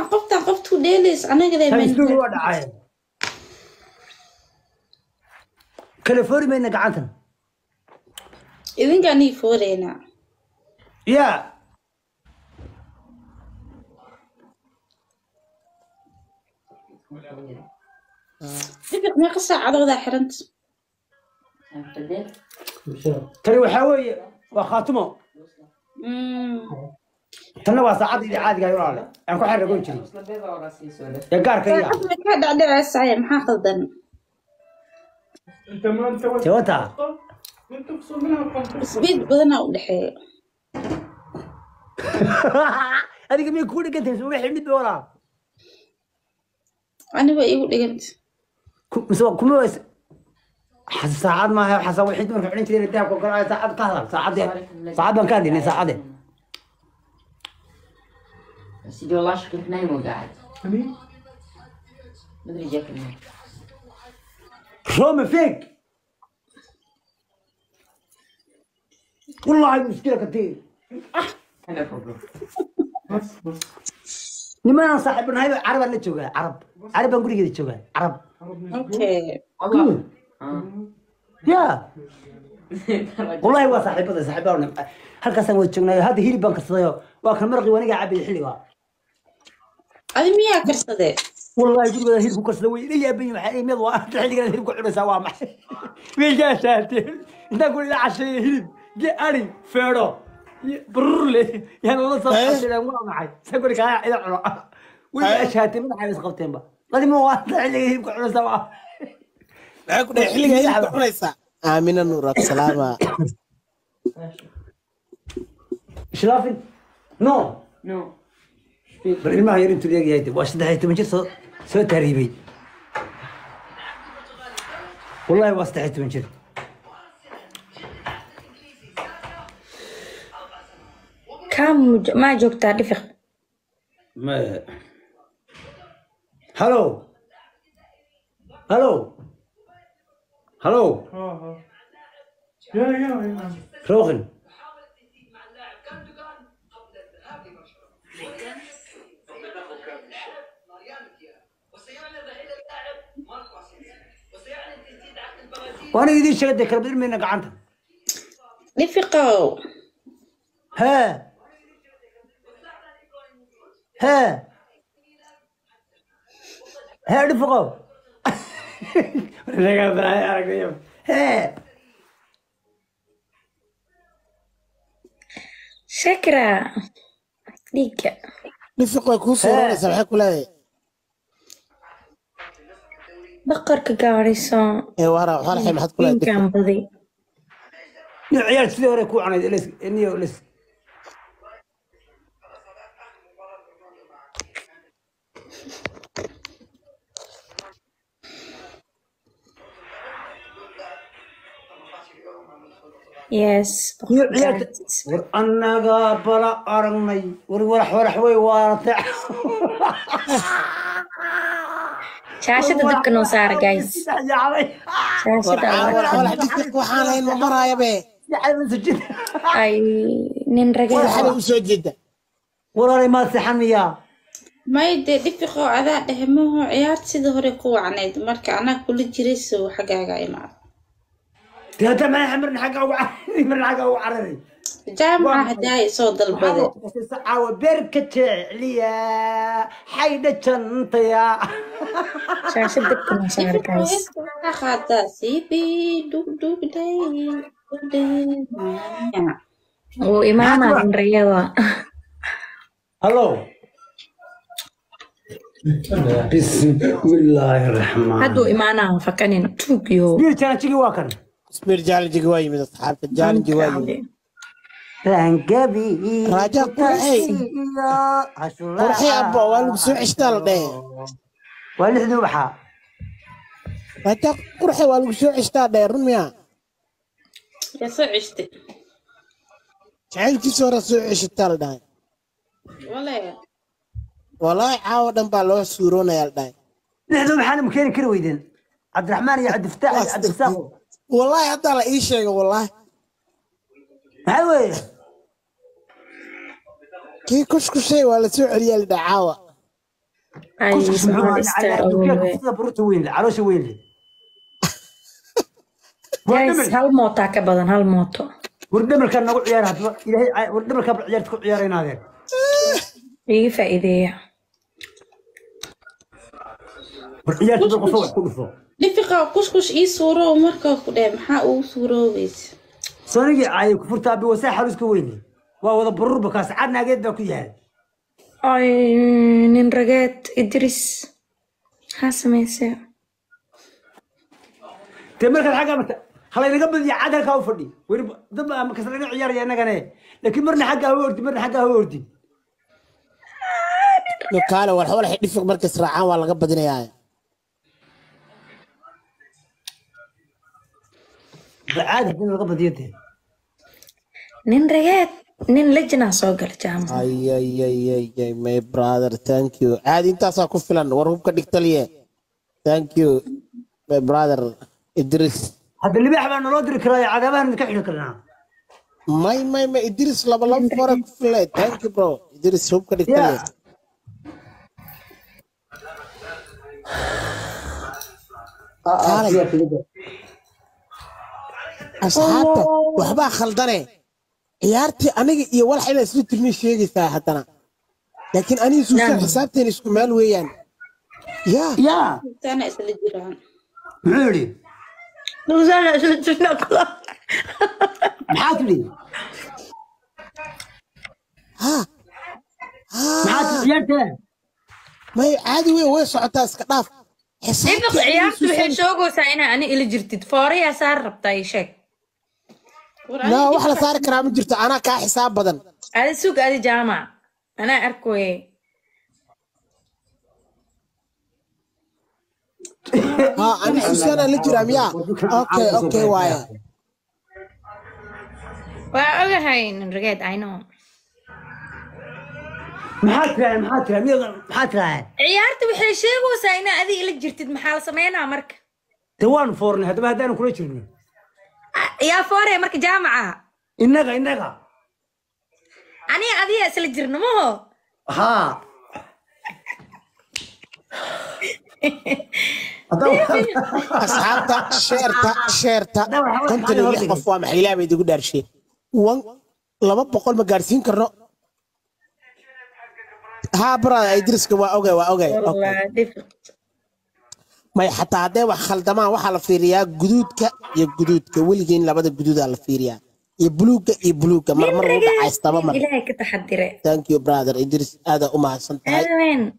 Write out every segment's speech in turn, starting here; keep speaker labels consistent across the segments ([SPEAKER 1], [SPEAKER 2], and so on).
[SPEAKER 1] ma qoftaan qoftuu dheelays anaga le
[SPEAKER 2] haystuuga waa dhacay kala foori mayna gacantan
[SPEAKER 1] idinkaan ii fooreynaa
[SPEAKER 2] yaa
[SPEAKER 1] meeqa saacadoodaa xiranta
[SPEAKER 2] tani waxaa weeye waa khaatimo
[SPEAKER 1] Mm.
[SPEAKER 2] Tanna waa saacadda caadiga ay walaale aan ku xaragoon jirin. Gaarka iya
[SPEAKER 1] maxaa isbiid badanaa u dhexeeya.
[SPEAKER 2] Adiga miyay kuu dhigantahay suma xidhnid ba walaa
[SPEAKER 1] aniga
[SPEAKER 2] mise kuma ways xas saacad maaha xasa wixii dumarka xidhan jireen dahabka golaaya saacad ka hadal saacadee saacad baan ka hadlaynay saacadee
[SPEAKER 3] سيدي والله شكلك نايم وقاعد امين مدري جاك منين
[SPEAKER 2] صوم فيك والله المشكلة كثير
[SPEAKER 3] أنا بروبلم
[SPEAKER 2] بس بس لماذا صاحب عرب اللي تشوفها عرب عرب نقول كذا تشوفها
[SPEAKER 1] عرب
[SPEAKER 2] أوكي يا والله صاحب saaxiibada saaxiibada halkaasaan wada joognaayo hadda hilib baan kasadayoo waa kan maraqii waniga cabay xilligaa
[SPEAKER 1] adi miyaa karsadee
[SPEAKER 2] wallahi gurigeeda hilib ku karsada way ila yaabayin waxaa mid waa xilligan hilib ku cunaysaa waa maxay? Weegaa saarteen intaan guriga casheeya hilib ge ari feedho brurle yaan ula soo casheeyaan waa maxay? Sa guriga kaa ida cuno. Way ashaatay madaxa is qabteenba ladima waa anta xilliga hilib ku cunaysaa waa
[SPEAKER 4] maxay? Ku dhahay xilliga hilibka cunaysaa aamina nuur absalaama
[SPEAKER 2] islaafin no.
[SPEAKER 3] نو
[SPEAKER 2] bal ilmaha yar intuu eegayahay waa saddex iyo toban jir soo soo taariibay wallahi waa saddex iyo toban jir
[SPEAKER 5] كم ما جوك تعرفك ما
[SPEAKER 2] هلو هلو هلو يا يا يا روخن waana idin sheega dee kala
[SPEAKER 1] badirmayna
[SPEAKER 2] gacanta? Nifiqow he he he nifiqow he
[SPEAKER 5] shakra. Dhiigga.
[SPEAKER 4] Nifiqo kuu soo oranaysa maxaa ku
[SPEAKER 2] leeyahay dhaqarka
[SPEAKER 5] gaarisoon
[SPEAKER 2] ee war annagaa bala aragnay war warax warax way waaratay
[SPEAKER 5] shaashada dabka noo saara guys. Ay nin
[SPEAKER 4] ragusoo jeeda.
[SPEAKER 2] Walaal maa sixan
[SPEAKER 1] miyaa? Mayde dhifiqoo adaa dhehe maho ciyaarta sida hore ku wacnayd marka anaa kula jiray sow xaggaaga
[SPEAKER 2] imaada hadda maxay xamirna xagga ugu cararay
[SPEAKER 1] jaamaca
[SPEAKER 5] ah hadaaye soo dalbadecaawa beer
[SPEAKER 1] ka teecliya xaydha jantaya.
[SPEAKER 5] Hada sibi dugdugdawuu imaanaa
[SPEAKER 2] indhayada halo. Bismillaahi raxmaan
[SPEAKER 5] hadduu imaanaa ah, fakanin tuugyo
[SPEAKER 2] ismiir jaalijigi waa kan.
[SPEAKER 4] Ismiir jaalijigi waa yimid asxaabta jaalijigi waa yimid raja qurxi qurxi abbo waa lagu soo ceshtaa la dhehe
[SPEAKER 2] waa lixduu maxaa
[SPEAKER 4] raja qurxi waa lagu soo ceshtaa dhehe run miya.
[SPEAKER 1] Soo ceshte
[SPEAKER 4] jacaylkiisa hore soo ceshataa la dhahay walaahi caawo dhan baa loo suuroonayaa la dhahay
[SPEAKER 2] lixduu maxaana ma keeni kari weydeen cabdiraxmaan iyo cabdifataax cabdifasaaqo
[SPEAKER 4] walaahi haddaa la ii sheega walaahi
[SPEAKER 2] maxaa
[SPEAKER 4] kii kuskushay waa la soo celiyaa
[SPEAKER 1] lidha
[SPEAKER 2] soonigii caayay kufurta abi wasaa xaluuska weyne waa wada bururba kaas cad naageed baa ku yahay.
[SPEAKER 5] Ay, nin rageed Idris. Maxaa samaysay?
[SPEAKER 2] dee markaad xagga marka halaynaga badiya cad halkaa u fadhi. Weli dad markas laga ciyaaraya innagane. Laakiin marna xagga hawa ordi marna xagga hawa ordi
[SPEAKER 4] kaale war walax dhifiq markay israacaan waa laga badinayaa
[SPEAKER 2] ba caadi haddii laga badiyo dee
[SPEAKER 5] Nin rageed. Nin lejnaa soo gal jaamac.
[SPEAKER 4] ay ay ay ay ay my brother thank you caadi intaasaa ku filan war hubka dhigtaliye thank you my brother idris
[SPEAKER 2] hadda libaax baa naloo diri karaa cadaabahan ka xidhi karnaa
[SPEAKER 4] may may may idris laba laba fora ku filay thank you bro idris hubka dhigtaliye
[SPEAKER 2] Yeah.
[SPEAKER 4] Kaalay. asxaabta waxbaa khaldane ciyaartii aniga iyo walax inaa isla tirmin sheegaysaa haddana. Laakiin aniga suusan xisaabteena isku meel weeyaan. Yaa
[SPEAKER 2] yaa muxuu yidhi?
[SPEAKER 5] Isla kula.
[SPEAKER 2] maxaa tidhi?
[SPEAKER 4] Ha.
[SPEAKER 2] Maxaa tidhi ciyaartee
[SPEAKER 4] may caadi wey way socotaa iska dhaaf.
[SPEAKER 5] Ciyaartu waxay sheegaysaa inaa ani ila jirtid. Fooriyaa saar rabtaa ii sheeg.
[SPEAKER 4] No wax la saari karaa ma jirto. Anaa kaa xisaab badan.
[SPEAKER 5] Adi sug adi jaamac. Anaa arkoye.
[SPEAKER 4] ani suusanaa la jiraa miyaa? Okay okay waaye.
[SPEAKER 5] Waa ogahay nin rageed I know.
[SPEAKER 2] maxaa tiraaheen maxaa tiraaheen miyaga maxaa tiraaheen
[SPEAKER 5] ciyaarta waxay sheegaysaa inaa adi ila jirtid maxaa la sameynaa marka?
[SPEAKER 2] De waanu foornay haddaba haddaanu kula jirno
[SPEAKER 5] yaa fooree marka jaamaca
[SPEAKER 2] innaga innaga
[SPEAKER 5] aniga adiga isla jirno maho
[SPEAKER 2] haa
[SPEAKER 4] asxaabta sheerta sheerta konton iyo lix qof waa maxay ilaah bay idigu dhaarshe wan laba boqol ma gaadhsiin karno haa brada idriska waa ogay waa ogay okay.
[SPEAKER 5] waa dhifiq
[SPEAKER 4] may xataa hadday wax khaldamaan waxaa la fiiriyaa guduudka iyo guduudka. Weligiin labada guduudaa la fiiriyaa. Iyo buluugga iyo buluugga. Mar mar u dhacaystaba mar. thank you brother. Idris aadaa u mahadsan tahay.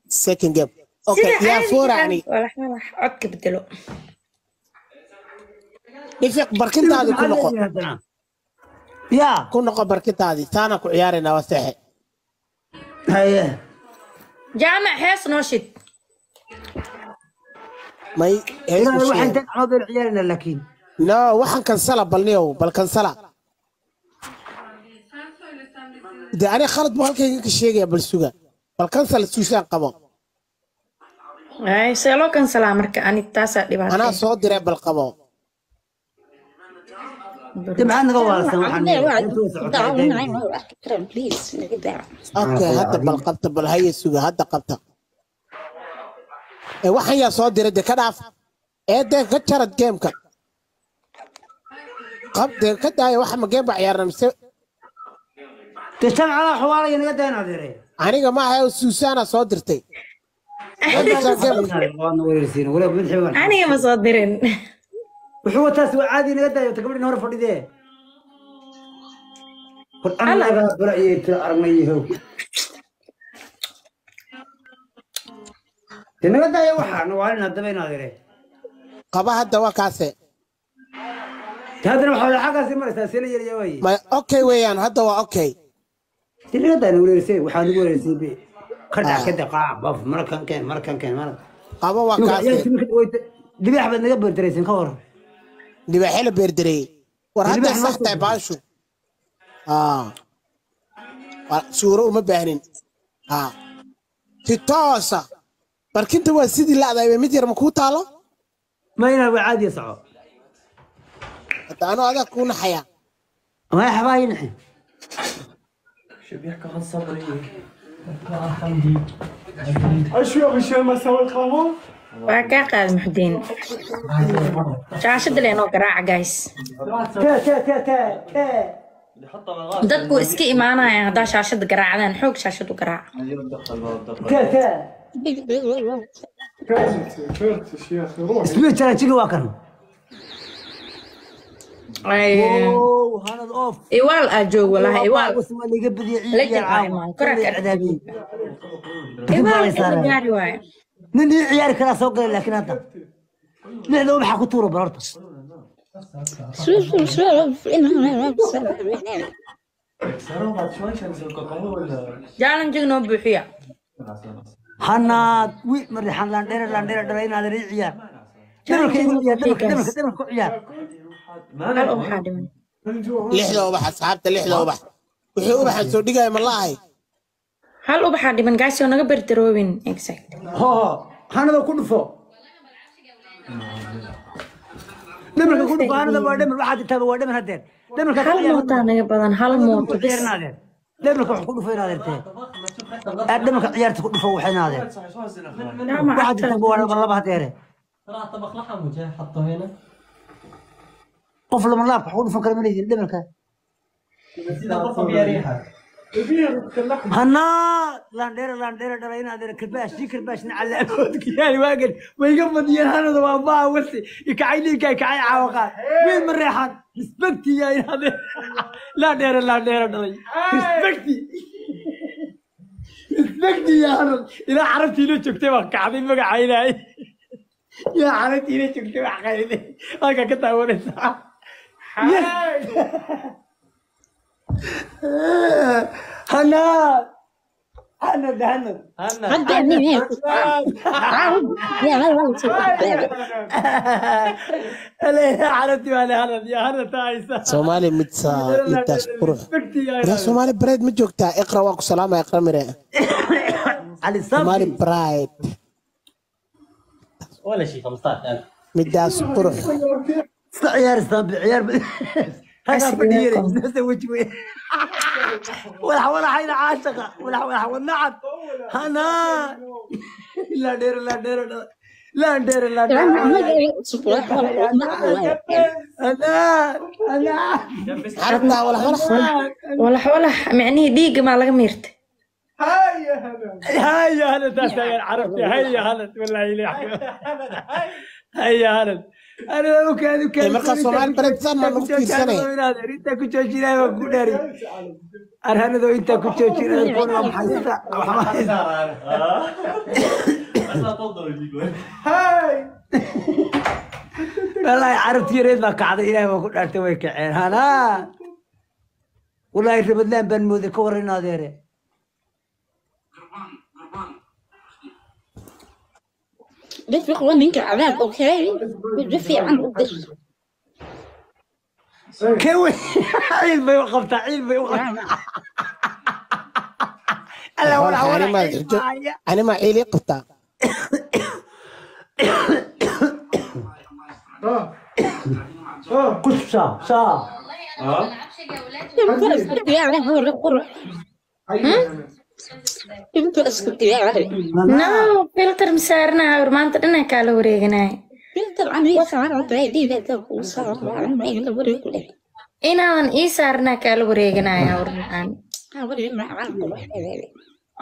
[SPEAKER 4] Second game. Okay
[SPEAKER 5] sida
[SPEAKER 4] yaa fooracni
[SPEAKER 5] walax walax codka bedelo.
[SPEAKER 4] Dhifiq barkintaadii ku noqo
[SPEAKER 2] yaa.
[SPEAKER 4] Ku noqo barkintaadii taana ku ciyaaraynaa waa seexe.
[SPEAKER 5] Jaamac hees noo shid
[SPEAKER 4] may
[SPEAKER 2] waxaan laakiin.
[SPEAKER 4] No waxaan kansala balniyow bal kansala de aniga khalad buu halkayga ka sheegaya bal suga. Bal kansala suusaan qabo.
[SPEAKER 5] Ay see loo kansalaa marka ani taasaa
[SPEAKER 4] anaa soo diray bal qabo. Okay hadda bal qabta bal haya suga hadda qabta waxaan yaa soo diray de ka dhaaf ee dee ka jarad geemka. Qab dee ka daaya waxa ma geem ba ciyaarna mise
[SPEAKER 2] xawaalaya naga
[SPEAKER 4] aniga ma ahayo suusaana soo dirtay.
[SPEAKER 5] Aniga ma soo dirin.
[SPEAKER 2] Wuxuu wataas waa caadi naga daayo ta gabadhin hore fadhidee. War iyo tira aragnay iyo hawki de waalin haddaba adeere
[SPEAKER 4] qaba hadda waa kaase.
[SPEAKER 2] Haddana waxaa xaggaasi maraysaa sila yarya waaye
[SPEAKER 4] ma okay weeyaan hadda waa okay.
[SPEAKER 2] De naga daayna wareersay waxaa nagu wareersay be ka dhac ka daqaac baf markan keen markan keen mar
[SPEAKER 4] qaba waa kaase.
[SPEAKER 2] libaax baad naga beerdaraysan ka hor
[SPEAKER 4] dhibaxe la beerdareeyey war hadda
[SPEAKER 2] Libaax
[SPEAKER 4] sax
[SPEAKER 2] ma
[SPEAKER 4] tahay baashu. Aa Waa- suuro uma baahnin. Aa si toosa لكن توا سيدي لا دايما مدير مكوتالا
[SPEAKER 2] ما ينهو عادي يسعو حتى
[SPEAKER 4] أنا هذا كون حيا ما
[SPEAKER 2] يحبا ينحي شو
[SPEAKER 5] بيحكي عن صبري اشو يا غشاء ما سوى
[SPEAKER 2] الخامو وعكا قال محدين شو
[SPEAKER 5] عشد لي نوك راع قايس تا تا تا تا تا
[SPEAKER 2] دكو اسكي معناها يا داش عشد قراع لأن شاشد
[SPEAKER 5] قراع اليوم دخل كا كا
[SPEAKER 2] كرتش أنا أخي تشيكي واكن
[SPEAKER 5] اي هذا اوف ايوال اجو والله ايوال وسمالي
[SPEAKER 2] قبل يعيد العالم كرك عذابي ايوال عياري واي من عياري
[SPEAKER 5] كلا سوق لكن
[SPEAKER 2] هذا لا لو بحكوا تورو برارتس جالن جنوب بحيا hanaad wi mariixan laandheere laandheere dhala inaadan
[SPEAKER 5] ii ciyaar dhabalka ciyaar
[SPEAKER 4] lixda ubax asxaabta lixda ubax wuxuu ubaxa soo dhigaya ma la'ahay
[SPEAKER 5] hal ubaxaa dhiman gaasoo naga berdaroobin ho
[SPEAKER 2] hanada ku dhufo. Dhabalka ku dhufo hanada waa dhamal waxaad irtaaba waa dhamal haddeer dhamalka
[SPEAKER 5] hal mootaa naga badan hal mooto
[SPEAKER 2] dhabalka wax ku dhufo inaad irtee أدم دمك عيارتك فو وحين
[SPEAKER 5] هذا
[SPEAKER 2] واحد تبغى ولا أنا والله بهديره
[SPEAKER 6] ترى طبخ لحم وجه حطه هنا.
[SPEAKER 2] قفل من لاب حول
[SPEAKER 6] فكر من يدين دمك
[SPEAKER 2] هنا لاندير لاندير دلين هذا كرباش دي كرباش نعلق خدك يا واقل. ويقبض يا هنا ده ما ورثي يكعيلي كي كعي عوقة مين من ريحان؟ ريسبكتي يا هذا لاندير لاندير دلين ريسبكتي ريسبكتي يا هذا إذا عرفتي لو شفتي وقعدي بقى عيناي يا عرفتي لو شفتي وقعدي هكا كتا ورثة هنا هند هند هلا عرفتي وانا هند يا هند تايسة
[SPEAKER 4] soomaali midsaa midtaas qurux yaa soomaali
[SPEAKER 2] علي
[SPEAKER 4] soomaali
[SPEAKER 2] الصبري
[SPEAKER 4] bread
[SPEAKER 6] ولا شيء 15000
[SPEAKER 4] middaas qurux
[SPEAKER 2] عيار الصبري عيار هذا
[SPEAKER 5] أسئلة
[SPEAKER 2] بديري
[SPEAKER 5] لكم.
[SPEAKER 2] نفس وجهي ولا ولا حين عاشقة ولا ولا والنعم هنا لا دير لا دير لا دير لا دير انا انا
[SPEAKER 4] xarabtaa walax walax
[SPEAKER 5] walax walax micnihii dhiigga maa laga miirtay
[SPEAKER 2] هيا هلا. تاسع عرفتي هيا هلا والله يلي هيا هلا أنا لو كان كان
[SPEAKER 4] soomaali bread saan maa nagu fiirsanaya
[SPEAKER 2] انت كنت جينا وقدري أنا ذو أنت كنت جينا كون ما حيسا ما حيسا والله عرفت يريد ما قعد إلى ما كنت ارتوي كعين هلا. والله يربد لين بن مودي بس waa
[SPEAKER 1] منك cadaab أوكي بس fiican u بس
[SPEAKER 2] كوي عيد ما يوقف عيد ما يوقف. ولا ولا
[SPEAKER 4] أنا ما
[SPEAKER 2] أنا
[SPEAKER 4] ما
[SPEAKER 2] عيلي
[SPEAKER 4] قطع كنت سا ها؟
[SPEAKER 2] يا ولاد يا ولاد
[SPEAKER 5] no filter masaarna awr maanta dhinac kaa la wareeganaya inaadan ii saarna kaa la wareeganaya awr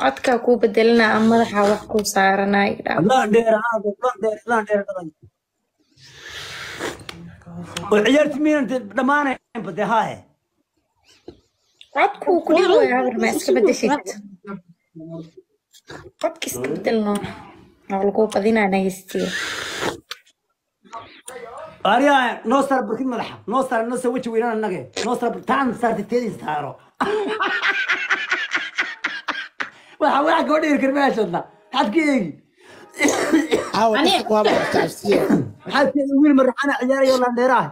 [SPEAKER 5] codkaa kuu bedelinaa ama madaxaa wax kuu
[SPEAKER 2] saaranay ciyaartii miynaan
[SPEAKER 5] dhammaanayn قابك يا غير ما سكبد شت قابك سكبد الله أغلقو قدينا أنا يستير.
[SPEAKER 2] أريا نوصل بركين ملحة. نوصل نوصل وجه ويران النجاة نوصل تعال صارت تيجي تارو. waxa
[SPEAKER 4] wax goo dhir
[SPEAKER 2] kirmaashadna xadkeegi waxaad wiil maraxana ciyaarayo landheeraah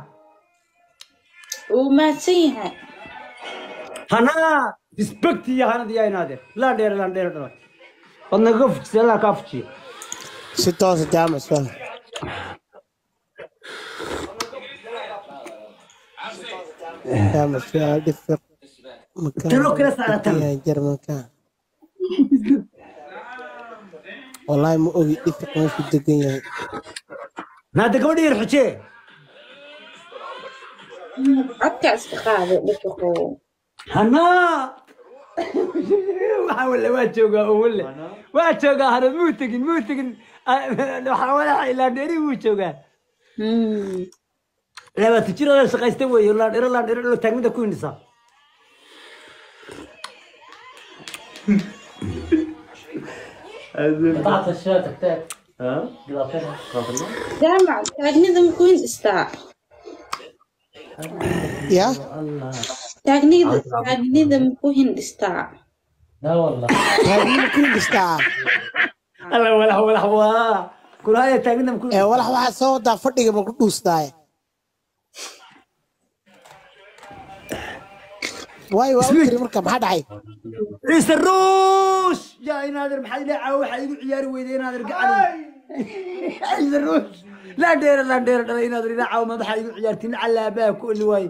[SPEAKER 1] uu maadsan yahay
[SPEAKER 2] hanaa respect iyo hanad iyo inaade landheer landheer dhala wad naga fujisay allah kaa fujiyo
[SPEAKER 4] si toosa jaamas waa jaamas waa dhifaq
[SPEAKER 2] Talo kala saaratan.
[SPEAKER 4] jarmanka wallaahi ma ogi dhifiq meeshu degan yahay
[SPEAKER 2] naada gabadha yar xujee
[SPEAKER 1] codka iska qaado dhifiqo
[SPEAKER 2] هنا. ولا واتشوقا ولا واتشوقا هذا مو تقن لو ديري واتشوقا لا تجرى لا سقيست وي لا يلا يلا لو تاغمدا نسا
[SPEAKER 6] قطعت الشات تاك ها؟ قطعتها.
[SPEAKER 1] جامع تاغمدا كو يا؟
[SPEAKER 4] الله.
[SPEAKER 1] taagnida maku hindhistaa
[SPEAKER 6] لا والله
[SPEAKER 4] taagniina ku hindhistaa
[SPEAKER 2] alla walax walax waa kulaaya taagnida ku
[SPEAKER 4] ee walax waxaa soo wadaa fadhiga ma ku dhuustaaye waayo waa u tiri marka maxaa dhacay
[SPEAKER 2] ciise ruush yaa inaadir maxaa ilaa caawa waxaa igu ciyaari weyday inaadir gacani ciise ruush laandheera laandheera dhala inaadir ilaa caawa madaxa igu ciyaartin calaabaa ku oli waaye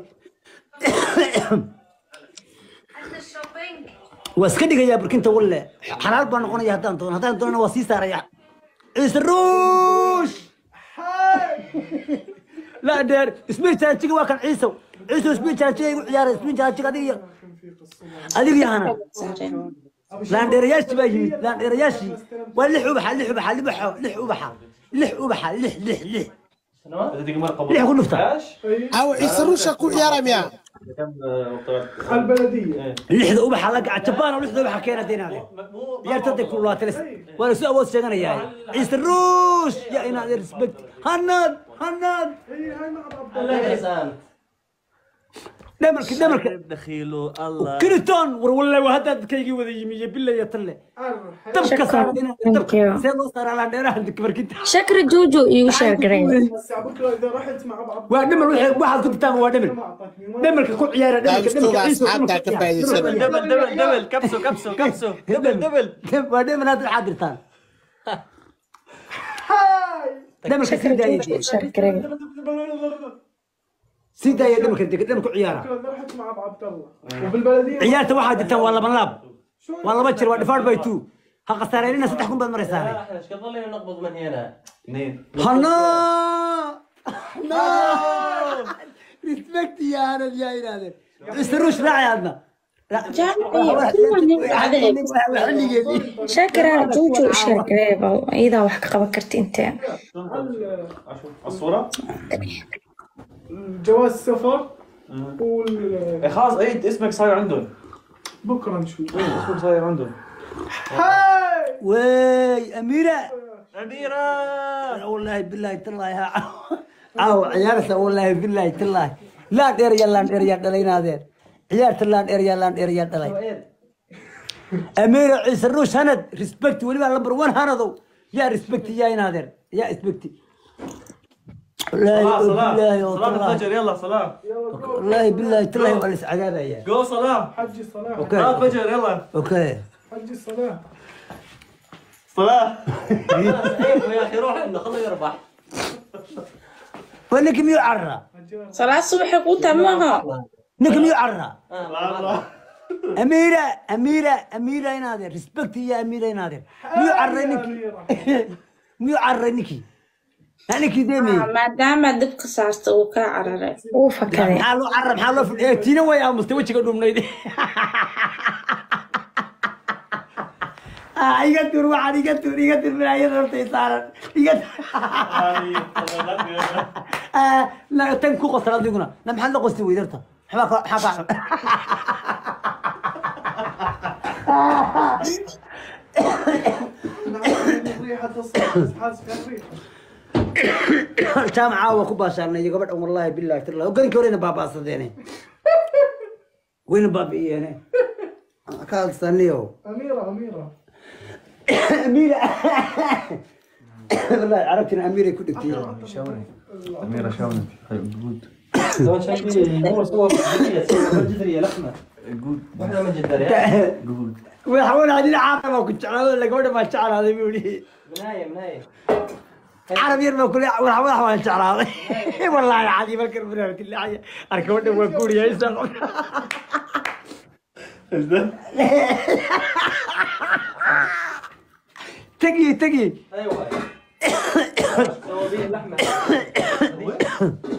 [SPEAKER 2] waa iska dhigayaa burkinta walle xalaal baa noqonaya haddaan doono. Haddaan doonana waa sii saaraya ciise ruush! Laandheer ismiirjaajiga waa kan ciisow. Ciisow ismiirjaajiga igu ciyaaray. Ismiirjaajiga adiga adiga yahana laandheerayaashii baa yimid. Laandheerayaashii waa lix ubaxa lix ubaxa libaxo lix ubaxa. Lix ubaxa lix lix lix. Lix ku dhufta
[SPEAKER 4] awo ciise ruusha ku ciyaara البلديه
[SPEAKER 2] لحد ubax la gaca jabaan oo lixda ubax keenay dinaade yarta de ku laataris waan soo awood sheeganayaa ciise ruush ya ina respect hanan hanan ay ay
[SPEAKER 7] ma qabta
[SPEAKER 2] كريتون والله وهذا كيجي وذا يمي بالله يا تله دبك صار دبك سيلو صار على ديره عندك بركنت
[SPEAKER 5] shakri juuju iigu sheergareen
[SPEAKER 2] ودمر واحد كنت تاغ ودمر دمر كو عيار دمر
[SPEAKER 4] Daagistooga asxaabtaa ka faa'iidaysanaya.
[SPEAKER 7] دبل دبل دبل كبسو كبسو
[SPEAKER 5] سيدا
[SPEAKER 2] يا
[SPEAKER 5] دمك انت قلت
[SPEAKER 2] لهم عيارة رحت مع عبد الله وبالبلدية عيارته واحد انت والله بنلاب والله بشر ودفار بيتو ها قصار لنا ست حكم بدمر
[SPEAKER 6] يساري إيش قبل لنا نقبض من هنا اثنين
[SPEAKER 2] حنا حنا ريسبكت يا أنا الجاي هذا استروش راعي
[SPEAKER 5] عندنا شكرا جوجو شكرا إذا وحق قبل أنت
[SPEAKER 7] الصورة
[SPEAKER 8] جواز السفر وال
[SPEAKER 7] خلاص عيد اسمك صاير عندهم.
[SPEAKER 8] بكرة نشوف.
[SPEAKER 7] اسمك صاير عندهم.
[SPEAKER 2] وي أميرة!
[SPEAKER 7] أميرة!
[SPEAKER 2] والله بالله تالله يا عاو عيارته والله بالله تالله لا دير يلا دير يا دلينا دير. عيارته لا دير يلا دير يا دلي أميرة عيسى الروس هند. ريسبكت ولي نمبر 1 هندو يا ريسبكت يا نادر. يا ريسبكت والله
[SPEAKER 7] صلاة
[SPEAKER 2] بالله
[SPEAKER 7] صلاة. صلاة الفجر يلا صلاة.
[SPEAKER 2] والله بالله تالله والله عذابه يا.
[SPEAKER 7] جو صلاة.
[SPEAKER 8] حجي صلاح
[SPEAKER 2] أوكي.
[SPEAKER 7] صلاة الفجر يلا.
[SPEAKER 2] أوكي.
[SPEAKER 8] حجي صلاح
[SPEAKER 7] صلاة.
[SPEAKER 6] يا أخي روح انه خليه يربح.
[SPEAKER 2] ولك ميو عرة.
[SPEAKER 1] salaad subaxay kuu taamaha
[SPEAKER 2] نك ميو عرة. أميرة أميرة أميرة ينادر. ريسبكت يا أميرة ينادر. ميو عرة نكي ميو نكي. aniki demi
[SPEAKER 1] maadaama dabka saarta uu kaa cararay
[SPEAKER 5] uu fakaday
[SPEAKER 2] maxaa loo carar maxaa loo fudhee tiina way aamustay wajiga dhumnayd iga dur waxaan iga dur iga dur milaayada horta saaran iga la tan ku qosan adiguna na maxaad la qosti weyda
[SPEAKER 8] horta waxbaa ka waxaa kaa
[SPEAKER 2] cun haltaa macaa waa ku بالله gabadh wallahi billahi tallahi ogankii horeyna baabaasadeene wayna يعني أكال hadlsaniyo
[SPEAKER 8] أميرة أميرة
[SPEAKER 2] أميرة والله عرفتنا اميره كل كثير
[SPEAKER 7] اميره شاونت هاي جود
[SPEAKER 6] طبعا شايفين هو صور جذريه لحمه
[SPEAKER 7] جود
[SPEAKER 6] واحدة من جدري
[SPEAKER 7] جود
[SPEAKER 2] ويحاول علينا عاطفه كنت على ولا قبل ما اشتغل هذا بيقول
[SPEAKER 6] بناية بناية
[SPEAKER 2] عربي يرمى كل ورح ورح وأنا تعراضي والله العظيم اذكر برنامج الله اركبنا
[SPEAKER 7] إيش يسرق
[SPEAKER 2] تقي تقي
[SPEAKER 5] أيوه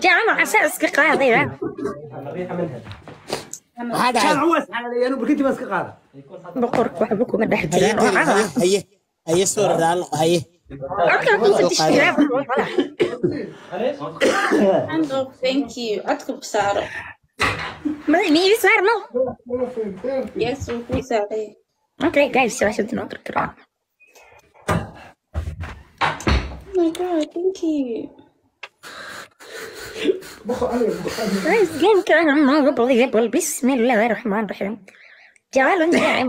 [SPEAKER 5] كان
[SPEAKER 6] أسكى قاضي
[SPEAKER 4] هذا
[SPEAKER 2] كان عوس على ليانو بركنتي ماسك قاعدة بقرك واحد بكم مدح
[SPEAKER 6] جيران هي
[SPEAKER 2] هي
[SPEAKER 8] صورة هي بسم الله
[SPEAKER 2] الرحمن الرحيم. جعلوا نعم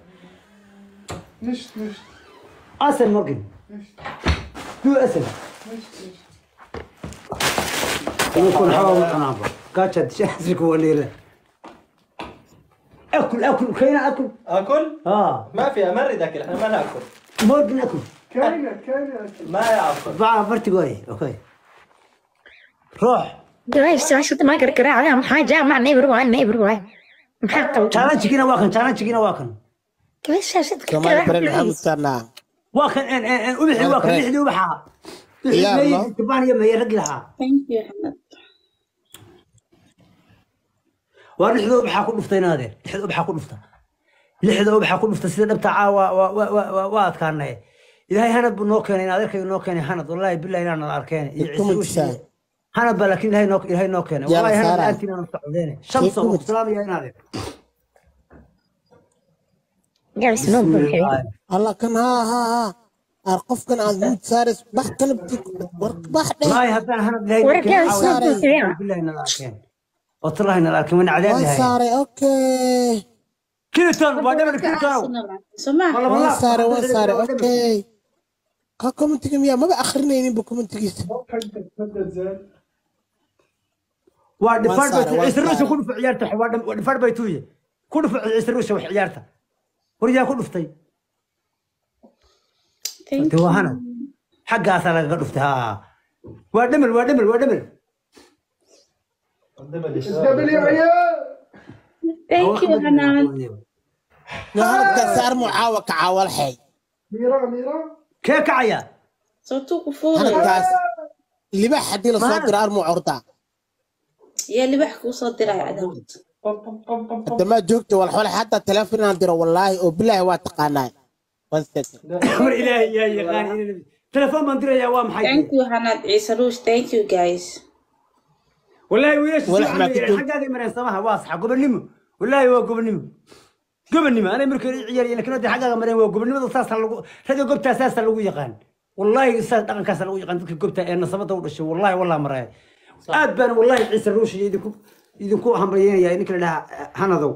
[SPEAKER 8] نشت نشت
[SPEAKER 2] أسر مرقن
[SPEAKER 8] نشت
[SPEAKER 2] دو أسر؟
[SPEAKER 8] نشت نشت
[SPEAKER 2] يكون حوام قنابة كاتشد شاسك وليلة أكل أكل كاينة أكل.
[SPEAKER 6] أكل؟
[SPEAKER 2] آه.
[SPEAKER 6] ما في أمر أكل إحنا ما
[SPEAKER 2] نأكل. مرقن
[SPEAKER 8] أكل. كاينة كاينة
[SPEAKER 6] ما يعقل
[SPEAKER 2] بقى برتقوي أوكي. روح.
[SPEAKER 5] دوي سوا شو ما كركرا عليهم. حاجة مع نيبرو عن
[SPEAKER 2] نيبرو عن محقق تعال تجينا واكن
[SPEAKER 4] تعال تجينا
[SPEAKER 2] واكن.
[SPEAKER 4] waa
[SPEAKER 2] kan ubaxi
[SPEAKER 4] waa kan
[SPEAKER 2] lixdii ubax ahaa baaniya
[SPEAKER 1] maye raggi lahaa
[SPEAKER 2] waa lixda ubaxaa ku dhufta inaadeen lixda ubaxaa ku dhufta. Lixda ubaxaa ku dhufta sida dhabta caa waa adkaanay ilaahay hanad buu noo keenay inaad arkay noo keenay hanad. Wallaahi billahi inaan nala arkeen. Hanad baa laakiin ilaahay noo keenay. Wallaahi hanad aantiinaan socdeen. Shamsa ugu salaamaya inaadeen adeer
[SPEAKER 5] guys noo buuxiyo
[SPEAKER 4] allah kan haa haa haa aar qofkan aad mid saares bax kalabti war bax dheh
[SPEAKER 2] wallaahi haddaan hanad ilaahay noo
[SPEAKER 5] Warkaan
[SPEAKER 2] keenay
[SPEAKER 5] soo
[SPEAKER 2] caawa-
[SPEAKER 5] buuxiya.
[SPEAKER 2] billahi nala arkeen watallahi nala arkeen wana cadaab
[SPEAKER 4] waan
[SPEAKER 2] yahay
[SPEAKER 4] saaray okay
[SPEAKER 2] kiliton waa dhabar kiliton
[SPEAKER 1] somaa
[SPEAKER 4] waan saaray waan saaray okay ka commentiga miyaa maba akrinayninba commentigiisa
[SPEAKER 8] حقك بدل زين
[SPEAKER 2] waa dhifar
[SPEAKER 4] Waan saaray,
[SPEAKER 2] bay
[SPEAKER 4] waan
[SPEAKER 2] ciise ruusha
[SPEAKER 4] saaray.
[SPEAKER 2] ku dhufa ciyaarta waa dham- waa dhifar bay tuuye ku dhufa ciise ruusha wax ciyaarta horyaa ku dhuftay wahana xaggaasaa lagaga dhuftay ha waa dhimil waa dhimil waa dhimil
[SPEAKER 8] isdhabil ya ciyaal
[SPEAKER 1] Thank you,
[SPEAKER 4] Hanan. نهار كسر معاوة كعاول حي
[SPEAKER 8] ميرا ميرا
[SPEAKER 1] كيف عيا صوتو
[SPEAKER 4] كفور هركاس اللي بحد
[SPEAKER 2] يلا
[SPEAKER 4] صدر ارمو عرضة
[SPEAKER 1] يا اللي بحكو صدر عدمت cadaab
[SPEAKER 4] haddamaa joogta walxole xataa teleefon inaan diro wallaahi oo bilaahi waa taqaanaa.
[SPEAKER 2] War ilaahay yaa yaqaan telefoon baan dirayaa waa maxay?
[SPEAKER 1] Thank you xanad ciise ruush thank you guys.
[SPEAKER 2] Wallaahi wiilasha
[SPEAKER 4] Walax
[SPEAKER 2] si
[SPEAKER 4] maa
[SPEAKER 2] waxaan
[SPEAKER 4] ka joog-
[SPEAKER 2] xaggaaga mareen samaha waa saxa gobonnimo. Wallaahi waa gobonnimo. Gobonnimo anay markay ciyaar laakiin hadda xaggaaga mareen waa gobonnimada saasa lagu radiyo gobtaa saasa lagu yaqaan. Wallaahi saas dhaqankaasa lagu yaqaan dadka gobta ee nasabada u dhashay wallaahi wallah maraya aad baan wallaahi ciise ruush iyo idinku idinku hambalyeynaya ninka la dhahaa hanadow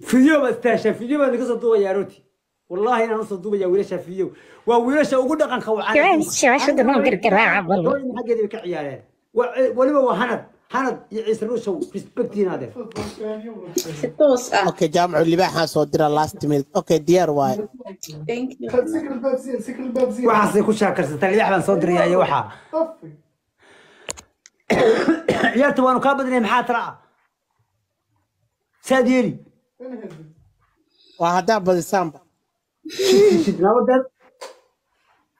[SPEAKER 2] فيديو بستاشا فيديو بان كسو دوبا يا روتي والله انا نص دوبا يا ويلاشا فيديو وويلاشا ugu dhaqanka wacaan
[SPEAKER 5] guys siyaasada noo karkaraa bal
[SPEAKER 2] xageedii ka ciyaareen waliba waa hanad hanad iyo ciise ruushow respectiin adeer
[SPEAKER 1] si toos ah
[SPEAKER 4] okay jaamacu libaaxaan soo dira last minute okay diyaar waaye
[SPEAKER 1] thank you
[SPEAKER 8] سكر الباب زين سكر الباب زين
[SPEAKER 2] waxaasay ku shaakarsatay libax baan soo diraya iyo waxaa
[SPEAKER 8] طفي
[SPEAKER 2] ciyaarta waanu kaa badinay maxaa tira ah saad yeeli
[SPEAKER 4] waa haddaa badisaanba
[SPEAKER 2] nabadeen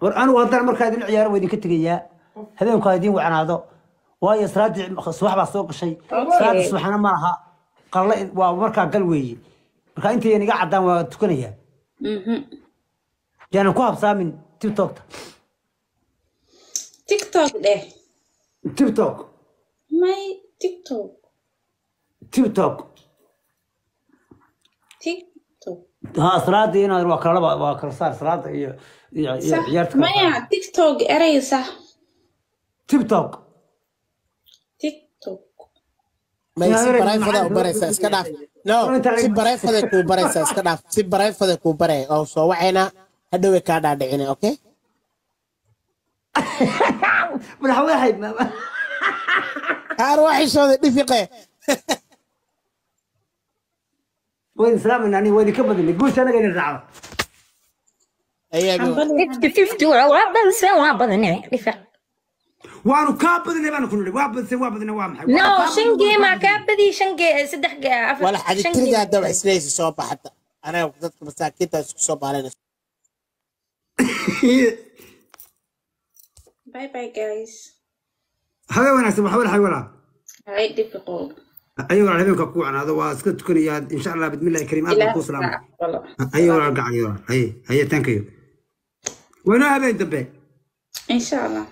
[SPEAKER 2] war anigu haddana markaa idin ciyaaro waa idinka tegayaa habeenku idiin wacnaado waayo salaaddii subax baa soo gashay salaadda subaxna ma laha qalle waa markaa gal weeye markaa intayan iga caddaan waa tukanayaa yaanan ku habsaamin tiktoka
[SPEAKER 1] tiktok dheh
[SPEAKER 2] tiktok
[SPEAKER 1] may tiktok
[SPEAKER 2] tiktok
[SPEAKER 1] tiktok
[SPEAKER 2] ها صلاة هنا وكلا وكلا صار صلاة iyo iyo iyo
[SPEAKER 1] صح
[SPEAKER 2] ciyaarta
[SPEAKER 1] maya tiktok erey sax
[SPEAKER 2] TikTok
[SPEAKER 1] tiktok
[SPEAKER 4] may si
[SPEAKER 2] Yaa,
[SPEAKER 4] bareefada u
[SPEAKER 2] maxaa-
[SPEAKER 4] baraysaa iska dhaaf no
[SPEAKER 2] Inta-
[SPEAKER 4] si bareefada kuu baraysaa iska dhaaf si bareefada kuu baraya oo soo wacayna hadhowe kaa dhaadhicina okay
[SPEAKER 2] madaxweynahay
[SPEAKER 4] qaar waa xishooda dhifiqe
[SPEAKER 2] wayn islaamayna aniga wayna ka badinay guusha anaga ina raacdo.
[SPEAKER 5] Waa waa
[SPEAKER 2] waanu kaa badinay baanu ku nidhi waa badisay waa badinay waa maxay?
[SPEAKER 5] No shan geema kaa badii shan gee saddex gee afar
[SPEAKER 4] wala
[SPEAKER 5] game.
[SPEAKER 4] hadda wax isleeysa soo baxata anaga dadka masaakiinta isku soo baalanaysa
[SPEAKER 1] bye bye guys
[SPEAKER 2] habeen wanaagsan walaa
[SPEAKER 1] hay difficult.
[SPEAKER 2] Ayagoo walaal habeenka ku wacnaado waa iska tukanayaa insha allah bismillahi kariim aad salaama
[SPEAKER 1] aqbalo
[SPEAKER 2] ayagoo walaal gacayo haye haye tankayo waynoo habeen dambe
[SPEAKER 1] insha allah